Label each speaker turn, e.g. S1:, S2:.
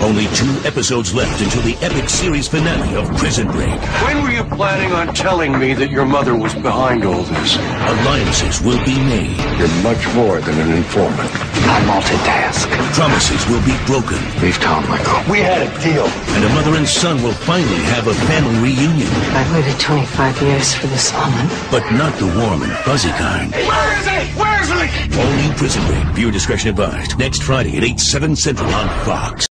S1: Only two episodes left until the epic series finale of Prison Break.
S2: When were you planning on telling me that your mother was behind all this?
S1: Alliances will be made.
S2: You're much more than an informant.
S3: I multitask.
S1: Promises will be broken.
S3: Leave town, Michael.
S2: We had a deal.
S1: And a mother and son will finally have a family reunion.
S4: I waited 25 years for this moment.
S1: But not the warm and fuzzy kind.
S2: Where is he? Where is he?
S1: All new Prison Break. Viewer discretion advised. Next Friday at 8, 7 Central on Fox.